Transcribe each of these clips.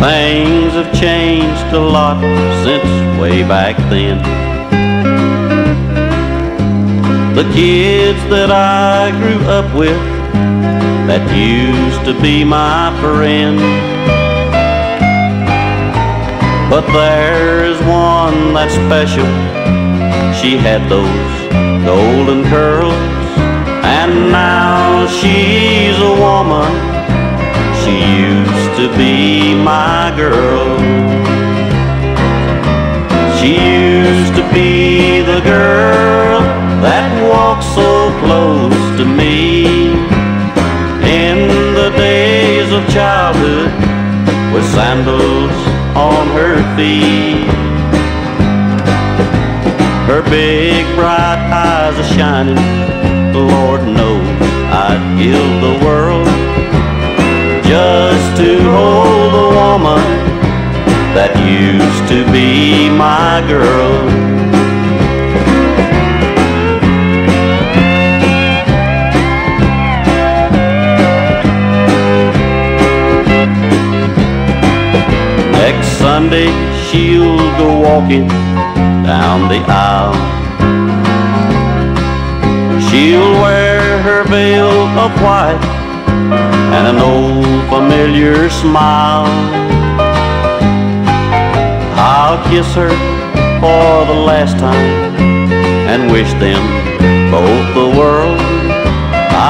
Things have changed a lot since way back then. The kids that I grew up with that used to be my friend. But there is one that's special. She had those golden curls, and now she's a woman she used to be my girl. She used to be the girl that walked so close to me in the days of childhood with sandals on her feet. Her big bright eyes are shining, The Lord knows I'd give the world just to hold a woman that used to be my girl. Next Sunday she'll go walking down the aisle. She'll wear her veil of white and an old familiar smile. I'll kiss her for the last time and wish them both the world.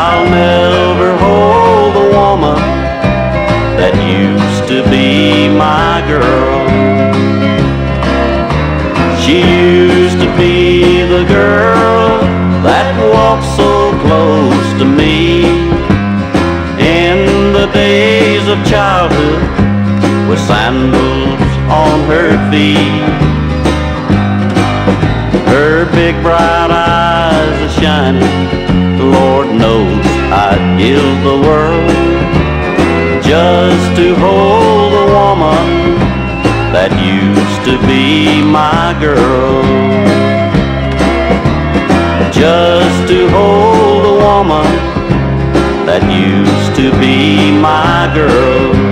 I'll never hold the woman that used to be my girl. She used to be the girl that walked so close days of childhood with sandals on her feet. Her big bright eyes are shining. Lord knows I'd give the world just to hold the woman that used to be my girl. Just to hold the woman that used to be my girl.